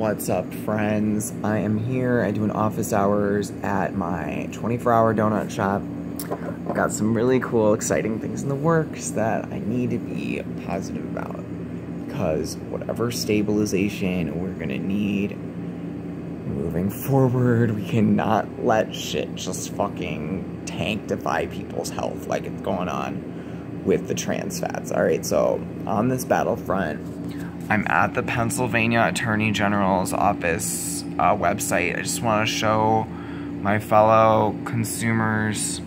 What's up, friends? I am here. I do an office hours at my 24 hour donut shop. I've got some really cool, exciting things in the works that I need to be positive about. Because whatever stabilization we're gonna need moving forward, we cannot let shit just fucking tankify people's health like it's going on with the trans fats. Alright, so on this battlefront, I'm at the Pennsylvania Attorney General's office uh, website. I just want to show my fellow consumers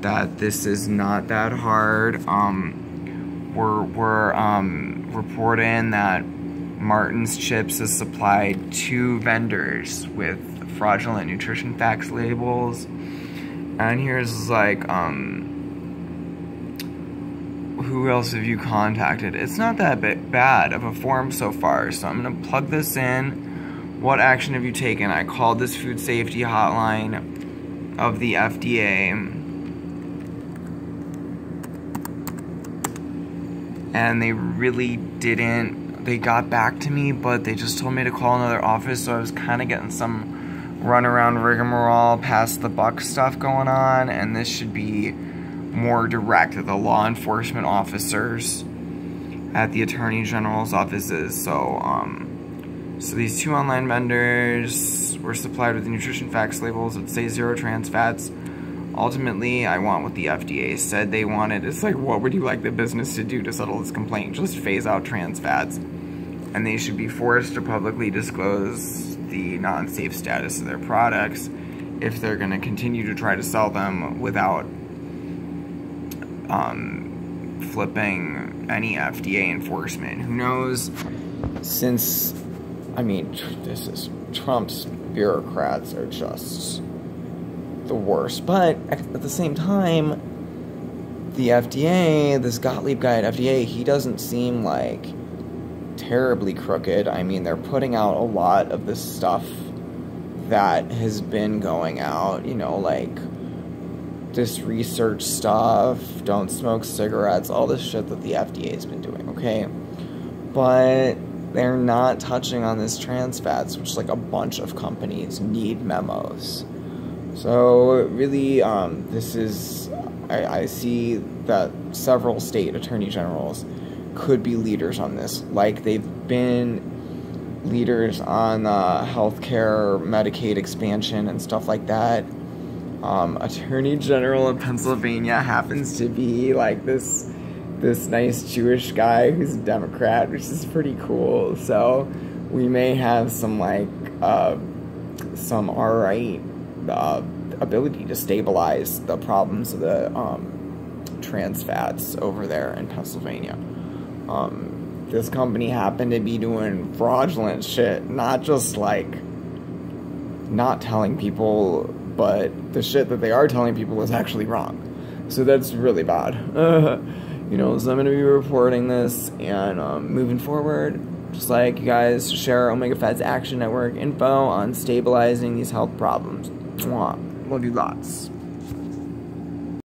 that this is not that hard. Um, we're we're um, reporting that Martin's Chips has supplied two vendors with fraudulent nutrition facts labels, and here's like um, who else have you contacted? It's not that bad of a form so far, so I'm going to plug this in. What action have you taken? I called this food safety hotline of the FDA. And they really didn't, they got back to me, but they just told me to call another office, so I was kind of getting some runaround rigmarole past the buck stuff going on, and this should be more direct the law enforcement officers at the attorney general's offices. So, um, so these two online vendors were supplied with nutrition facts labels that say zero trans fats. Ultimately, I want what the FDA said they wanted. It's like, what would you like the business to do to settle this complaint? Just phase out trans fats. And they should be forced to publicly disclose the non-safe status of their products if they're going to continue to try to sell them without um, flipping any FDA enforcement. Who knows? Since, I mean, this is Trump's bureaucrats are just the worst. But at the same time, the FDA, this Gottlieb guy at FDA, he doesn't seem like terribly crooked. I mean, they're putting out a lot of this stuff that has been going out, you know, like this research stuff, don't smoke cigarettes, all this shit that the FDA has been doing, okay? But they're not touching on this trans fats, which like a bunch of companies need memos. So really, um, this is I, I see that several state attorney generals could be leaders on this, like they've been leaders on uh, healthcare, Medicaid expansion, and stuff like that um, Attorney General of Pennsylvania happens to be like this this nice Jewish guy who's a Democrat, which is pretty cool. So we may have some like uh, some alright uh, ability to stabilize the problems of the um, trans fats over there in Pennsylvania. Um, this company happened to be doing fraudulent shit, not just like not telling people but the shit that they are telling people is actually wrong. So that's really bad. you know, so I'm to be reporting this and um, moving forward, just like you guys share Omega Fats Action Network info on stabilizing these health problems. Mwah. Love you lots.